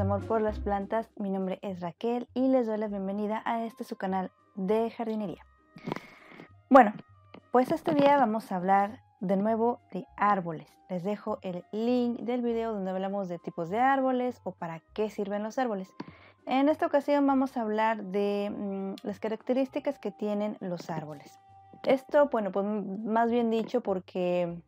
Amor por las plantas, mi nombre es Raquel y les doy la bienvenida a este su canal de jardinería. Bueno, pues este día vamos a hablar de nuevo de árboles. Les dejo el link del video donde hablamos de tipos de árboles o para qué sirven los árboles. En esta ocasión vamos a hablar de mm, las características que tienen los árboles. Esto, bueno, pues más bien dicho porque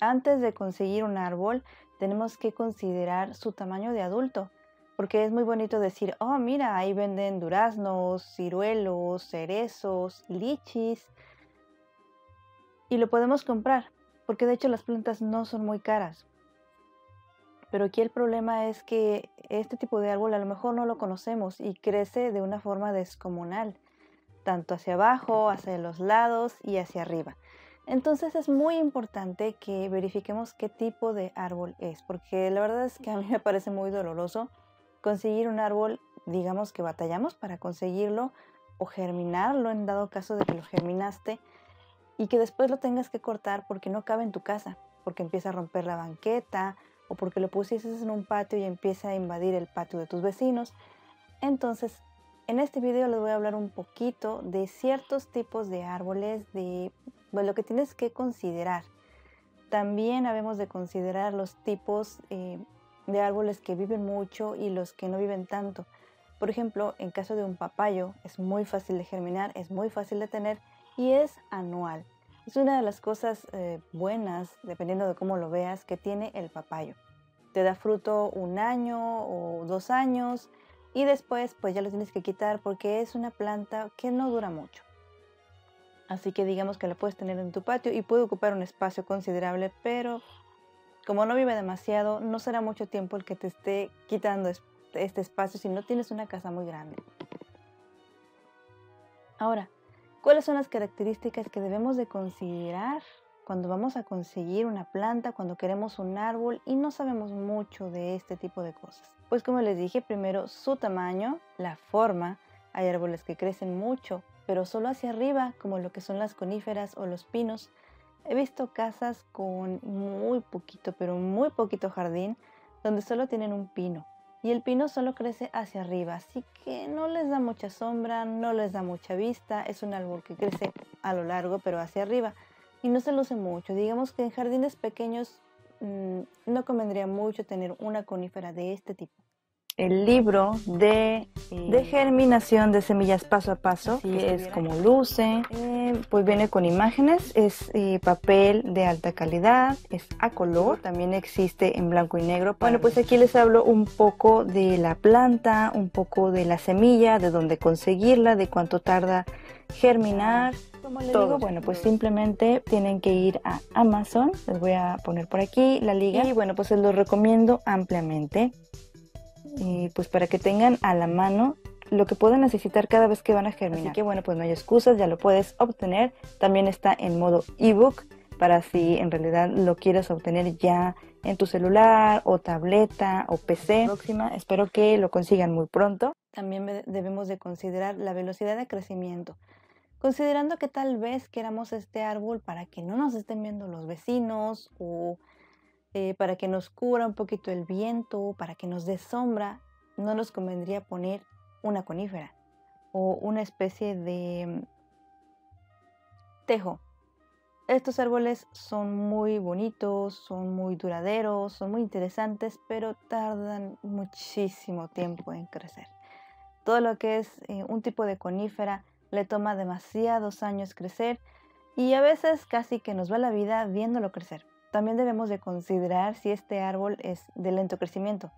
antes de conseguir un árbol tenemos que considerar su tamaño de adulto. Porque es muy bonito decir, oh, mira, ahí venden duraznos, ciruelos, cerezos, lichis. Y lo podemos comprar, porque de hecho las plantas no son muy caras. Pero aquí el problema es que este tipo de árbol a lo mejor no lo conocemos y crece de una forma descomunal, tanto hacia abajo, hacia los lados y hacia arriba. Entonces es muy importante que verifiquemos qué tipo de árbol es, porque la verdad es que a mí me parece muy doloroso conseguir un árbol, digamos que batallamos para conseguirlo o germinarlo en dado caso de que lo germinaste y que después lo tengas que cortar porque no cabe en tu casa, porque empieza a romper la banqueta o porque lo pusiste en un patio y empieza a invadir el patio de tus vecinos. Entonces, en este video les voy a hablar un poquito de ciertos tipos de árboles, de lo que tienes que considerar. También habemos de considerar los tipos eh, de árboles que viven mucho y los que no viven tanto. Por ejemplo, en caso de un papayo, es muy fácil de germinar, es muy fácil de tener y es anual. Es una de las cosas eh, buenas, dependiendo de cómo lo veas, que tiene el papayo. Te da fruto un año o dos años y después pues ya lo tienes que quitar porque es una planta que no dura mucho. Así que digamos que la puedes tener en tu patio y puede ocupar un espacio considerable, pero como no vive demasiado, no será mucho tiempo el que te esté quitando este espacio si no tienes una casa muy grande. Ahora, ¿cuáles son las características que debemos de considerar cuando vamos a conseguir una planta, cuando queremos un árbol y no sabemos mucho de este tipo de cosas? Pues como les dije, primero su tamaño, la forma. Hay árboles que crecen mucho pero solo hacia arriba, como lo que son las coníferas o los pinos. He visto casas con muy poquito, pero muy poquito jardín, donde solo tienen un pino. Y el pino solo crece hacia arriba, así que no les da mucha sombra, no les da mucha vista. Es un árbol que crece a lo largo, pero hacia arriba. Y no se luce mucho. Digamos que en jardines pequeños mm, no convendría mucho tener una conífera de este tipo el libro de, de, germinación de semillas paso a paso, que es como luce, eh, pues viene con imágenes, es eh, papel de alta calidad, es a color, también existe en blanco y negro. Bueno, pues aquí les hablo un poco de la planta, un poco de la semilla, de dónde conseguirla, de cuánto tarda germinar. Todo. bueno, pues simplemente tienen que ir a Amazon, les voy a poner por aquí la liga y bueno, pues se los recomiendo ampliamente pues para que tengan a la mano lo que puedan necesitar cada vez que van a germinar. Así que bueno, pues no hay excusas, ya lo puedes obtener. También está en modo ebook para si en realidad lo quieres obtener ya en tu celular o tableta o PC próxima. Espero que lo consigan muy pronto. También debemos de considerar la velocidad de crecimiento. Considerando que tal vez queramos este árbol para que no nos estén viendo los vecinos o eh, para que nos cubra un poquito el viento, para que nos dé sombra, no nos convendría poner una conífera o una especie de tejo. Estos árboles son muy bonitos, son muy duraderos, son muy interesantes, pero tardan muchísimo tiempo en crecer. Todo lo que es eh, un tipo de conífera le toma demasiados años crecer y a veces casi que nos va la vida viéndolo crecer. También debemos de considerar si este árbol es de lento crecimiento.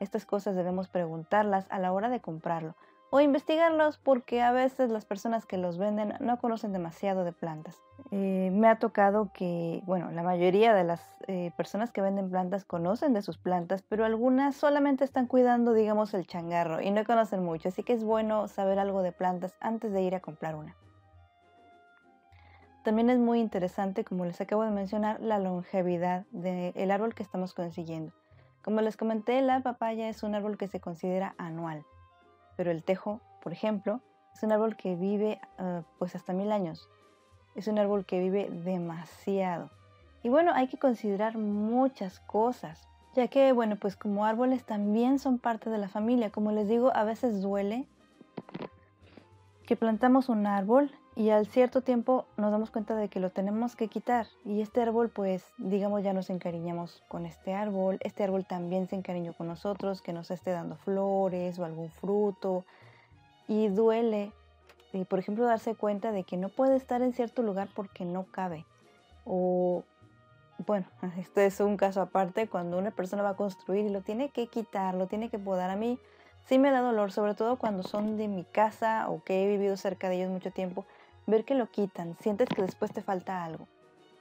Estas cosas debemos preguntarlas a la hora de comprarlo o investigarlos porque a veces las personas que los venden no conocen demasiado de plantas. Eh, me ha tocado que, bueno, la mayoría de las eh, personas que venden plantas conocen de sus plantas, pero algunas solamente están cuidando, digamos, el changarro y no conocen mucho, así que es bueno saber algo de plantas antes de ir a comprar una. También es muy interesante, como les acabo de mencionar, la longevidad del árbol que estamos consiguiendo. Como les comenté, la papaya es un árbol que se considera anual, pero el tejo, por ejemplo, es un árbol que vive ah, pues hasta mil años. Es un árbol que vive demasiado. Y bueno, hay que considerar muchas cosas, ya que, bueno, pues como árboles también son parte de la familia. Como les digo, a veces duele que plantamos un árbol y al cierto tiempo nos damos cuenta de que lo tenemos que quitar. Y este árbol, pues, digamos, ya nos encariñamos con este árbol. Este árbol también se encariñó con nosotros, que nos esté dando flores o algún fruto. Y duele, y por ejemplo, darse cuenta de que no puede estar en cierto lugar porque no cabe. O bueno, este es un caso aparte, cuando una persona va a construir y lo tiene que quitar, lo tiene que podar a mí, sí me da dolor, sobre todo cuando son de mi casa o que he vivido cerca de ellos mucho tiempo, ver que lo quitan, sientes que después te falta algo.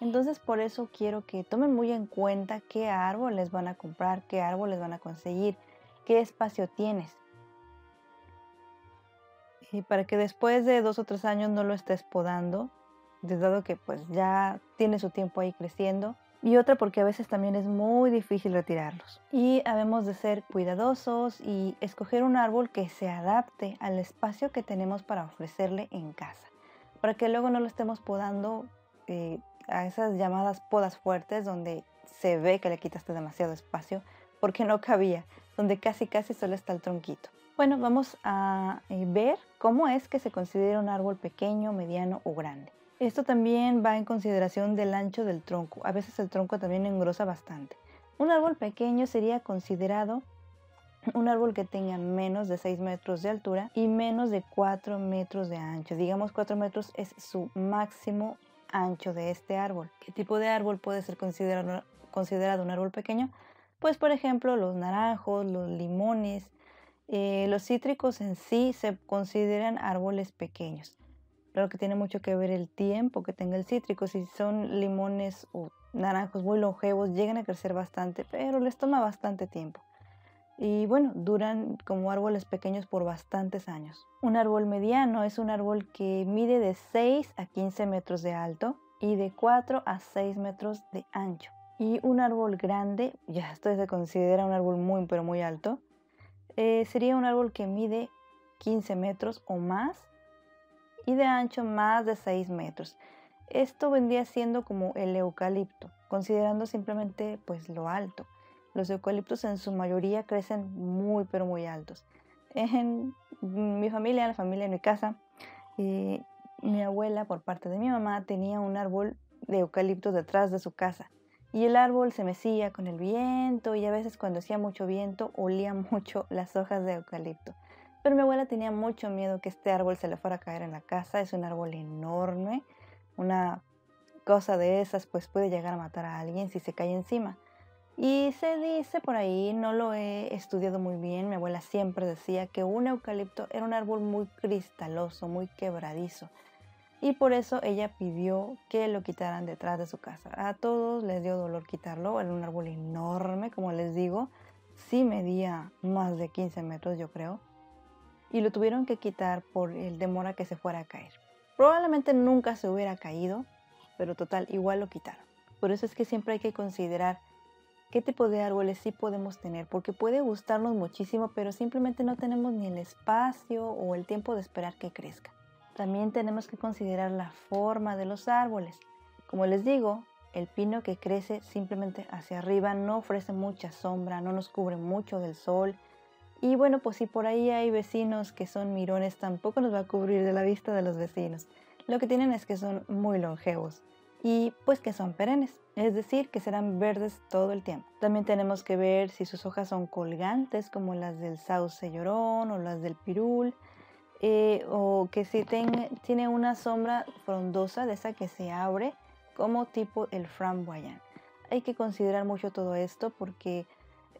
Entonces por eso quiero que tomen muy en cuenta qué árboles van a comprar, qué árboles van a conseguir, qué espacio tienes. Y para que después de dos o tres años no lo estés podando, dado que pues ya tiene su tiempo ahí creciendo. Y otra porque a veces también es muy difícil retirarlos. Y habemos de ser cuidadosos y escoger un árbol que se adapte al espacio que tenemos para ofrecerle en casa. Para que luego no lo estemos podando eh, a esas llamadas podas fuertes donde se ve que le quitaste demasiado espacio porque no cabía, donde casi casi solo está el tronquito. Bueno, vamos a eh, ver cómo es que se considera un árbol pequeño, mediano o grande. Esto también va en consideración del ancho del tronco. A veces el tronco también engrosa bastante. Un árbol pequeño sería considerado un árbol que tenga menos de 6 metros de altura y menos de 4 metros de ancho. Digamos 4 metros es su máximo ancho de este árbol. ¿Qué tipo de árbol puede ser considerado, un árbol pequeño? Pues por ejemplo los naranjos, los limones, eh, los cítricos en sí se consideran árboles pequeños. Claro que tiene mucho que ver el tiempo que tenga el cítrico. Si son limones o naranjos muy longevos, llegan a crecer bastante, pero les toma bastante tiempo. Y bueno, duran como árboles pequeños por bastantes años. Un árbol mediano es un árbol que mide de 6 a 15 metros de alto y de 4 a 6 metros de ancho. Y un árbol grande, ya esto se considera un árbol muy pero muy alto, eh, sería un árbol que mide 15 metros o más y de ancho más de 6 metros. Esto vendría siendo como el eucalipto, considerando simplemente pues lo alto. Los eucaliptos en su mayoría crecen muy pero muy altos. En mi familia, en la familia de mi casa, eh, mi abuela por parte de mi mamá tenía un árbol de eucaliptos detrás de su casa. Y el árbol se mecía con el viento y a veces cuando hacía mucho viento olía mucho las hojas de eucalipto. Pero mi abuela tenía mucho miedo que este árbol se le fuera a caer en la casa. Es un árbol enorme. Una cosa de esas pues puede llegar a matar a alguien si se cae encima. Y se dice por ahí, no lo he estudiado muy bien, mi abuela siempre decía que un eucalipto era un árbol muy cristaloso, muy quebradizo. Y por eso ella pidió que lo quitaran detrás de su casa. A todos les dio dolor quitarlo, era un árbol enorme, como les digo. Sí medía más de 15 metros, yo creo y lo tuvieron que quitar por el demora que se fuera a caer. Probablemente nunca se hubiera caído, pero total, igual lo quitaron. Por eso es que siempre hay que considerar qué tipo de árboles sí podemos tener, porque puede gustarnos muchísimo, pero simplemente no tenemos ni el espacio o el tiempo de esperar que crezca. También tenemos que considerar la forma de los árboles. Como les digo, el pino que crece simplemente hacia arriba no ofrece mucha sombra, no nos cubre mucho del sol, y bueno, pues si por ahí hay vecinos que son mirones, tampoco nos va a cubrir de la vista de los vecinos. Lo que tienen es que son muy longevos y pues que son perennes, es decir, que serán verdes todo el tiempo. También tenemos que ver si sus hojas son colgantes como las del sauce llorón o las del pirul, eh, o que si tiene una sombra frondosa de esa que se abre como tipo el framboyán. Hay que considerar mucho todo esto porque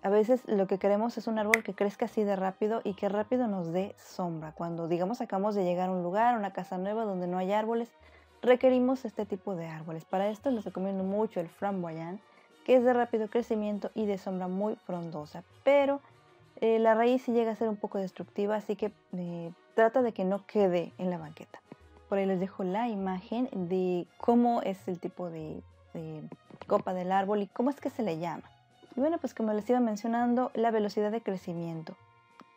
a veces lo que queremos es un árbol que crezca así de rápido y que rápido nos dé sombra. Cuando digamos acabamos de llegar a un lugar, una casa nueva donde no hay árboles, requerimos este tipo de árboles. Para esto les recomiendo mucho el framboyán, que es de rápido crecimiento y de sombra muy frondosa. Pero eh, la raíz sí llega a ser un poco destructiva, así que eh, trata de que no quede en la banqueta. Por ahí les dejo la imagen de cómo es el tipo de copa del árbol y cómo es que se le llama. Y bueno, pues como les iba mencionando, la velocidad de crecimiento.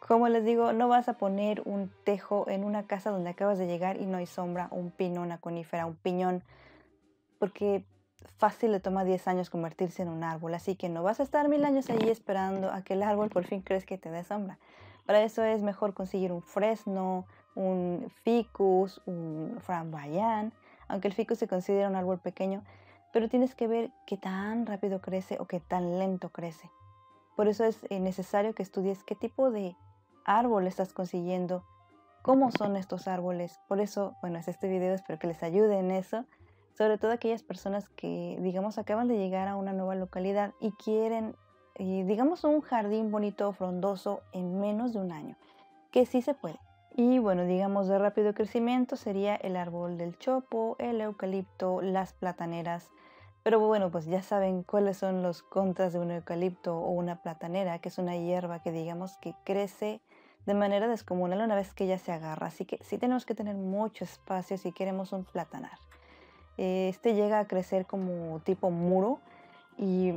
Como les digo, no vas a poner un tejo en una casa donde acabas de llegar y no hay sombra, un pino, una conífera, un piñón, porque fácil le toma 10 años convertirse en un árbol, así que no vas a estar mil años ahí esperando a que el árbol por fin crezca y te dé sombra. Para eso es mejor conseguir un fresno, un ficus, un framboyán, aunque el ficus se considera un árbol pequeño, pero tienes que ver qué tan rápido crece o qué tan lento crece. Por eso es eh, necesario que estudies qué tipo de árbol estás consiguiendo, cómo son estos árboles. Por eso, bueno, es este video, espero que les ayude en eso. Sobre todo aquellas personas que, digamos, acaban de llegar a una nueva localidad y quieren, eh, digamos, un jardín bonito, frondoso en menos de un año, que sí se puede. Y bueno, digamos de rápido crecimiento sería el árbol del chopo, el eucalipto, las plataneras. Pero bueno, pues ya saben cuáles son los contras de un eucalipto o una platanera, que es una hierba que digamos que crece de manera descomunal una vez que ya se agarra. Así que sí tenemos que tener mucho espacio si queremos un platanar. Este llega a crecer como tipo muro y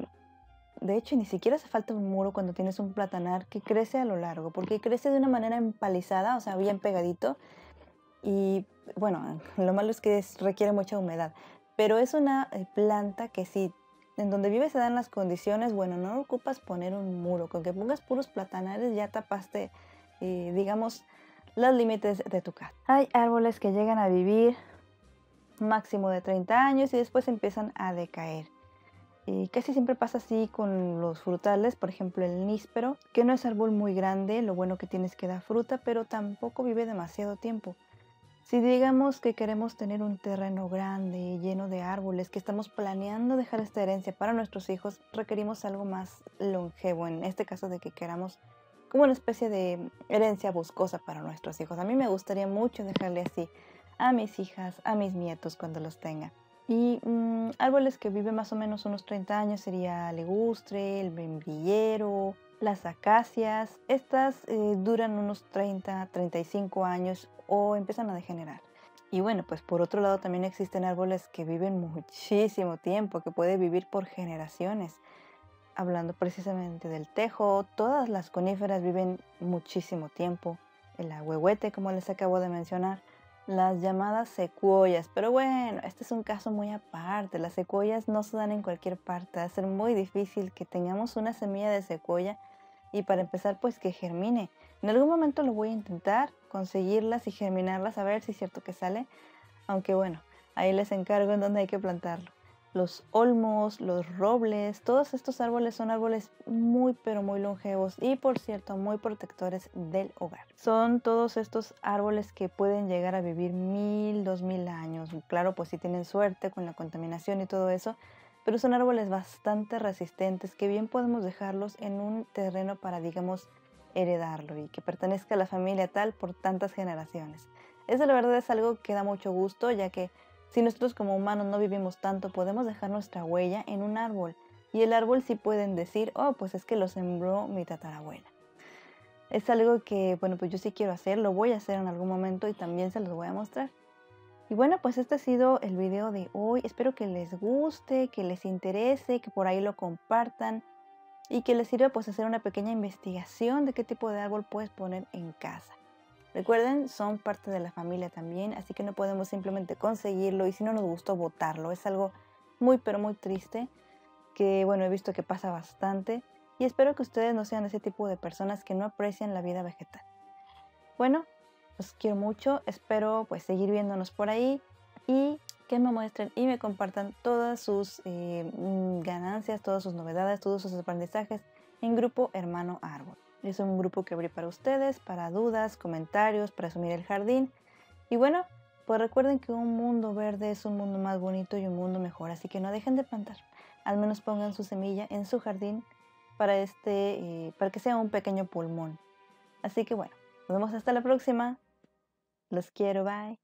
de hecho, ni siquiera hace falta un muro cuando tienes un platanar que crece a lo largo, porque crece de una manera empalizada, o sea, bien pegadito. Y bueno, lo malo es que requiere mucha humedad, pero es una eh, planta que si en donde vives se dan las condiciones, bueno, no ocupas poner un muro, con que pongas puros platanares ya tapaste, eh, digamos, los límites de tu casa. Hay árboles que llegan a vivir máximo de 30 años y después empiezan a decaer. Y casi siempre pasa así con los frutales, por ejemplo el níspero, que no es árbol muy grande, lo bueno que tiene es que da fruta, pero tampoco vive demasiado tiempo. Si digamos que queremos tener un terreno grande, lleno de árboles, que estamos planeando dejar esta herencia para nuestros hijos, requerimos algo más longevo, en este caso de que queramos como una especie de herencia boscosa para nuestros hijos. A mí me gustaría mucho dejarle así a mis hijas, a mis nietos cuando los tenga. Y mm, árboles que viven más o menos unos 30 años sería el legustre, el membrillero, las acacias. Estas eh, duran unos 30, 35 años o empiezan a degenerar. Y bueno, pues por otro lado también existen árboles que viven muchísimo tiempo, que pueden vivir por generaciones. Hablando precisamente del tejo, todas las coníferas viven muchísimo tiempo. El ahuehuete, como les acabo de mencionar, las llamadas secuoyas. Pero bueno, este es un caso muy aparte. Las secuoyas no se dan en cualquier parte. Va a ser muy difícil que tengamos una semilla de secuoya y para empezar pues que germine. En algún momento lo voy a intentar, conseguirlas y germinarlas a ver si es cierto que sale. Aunque bueno, ahí les encargo en dónde hay que plantarlo los olmos, los robles, todos estos árboles son árboles muy pero muy longevos y por cierto muy protectores del hogar. Son todos estos árboles que pueden llegar a vivir mil, dos mil años. Claro, pues si tienen suerte con la contaminación y todo eso, pero son árboles bastante resistentes que bien podemos dejarlos en un terreno para, digamos, heredarlo y que pertenezca a la familia tal por tantas generaciones. Eso la verdad es algo que da mucho gusto ya que si nosotros como humanos no vivimos tanto, podemos dejar nuestra huella en un árbol. Y el árbol sí pueden decir, oh, pues es que lo sembró mi tatarabuela. Es algo que, bueno, pues yo sí quiero hacer, lo voy a hacer en algún momento y también se los voy a mostrar. Y bueno, pues este ha sido el video de hoy. Espero que les guste, que les interese, que por ahí lo compartan y que les sirva pues hacer una pequeña investigación de qué tipo de árbol puedes poner en casa. Recuerden, son parte de la familia también, así que no podemos simplemente conseguirlo y si no nos gustó votarlo. Es algo muy pero muy triste que bueno, he visto que pasa bastante y espero que ustedes no sean ese tipo de personas que no aprecian la vida vegetal. Bueno, los quiero mucho, espero pues seguir viéndonos por ahí y que me muestren y me compartan todas sus eh, mm, ganancias, todas sus novedades, todos sus aprendizajes en Grupo Hermano Árbol. Es un grupo que abrí para ustedes, para dudas, comentarios, para asumir el jardín. Y bueno, pues recuerden que un mundo verde es un mundo más bonito y un mundo mejor, así que no dejen de plantar. Al menos pongan su semilla en su jardín para, este, eh, para que sea un pequeño pulmón. Así que bueno, nos vemos hasta la próxima. Los quiero, bye.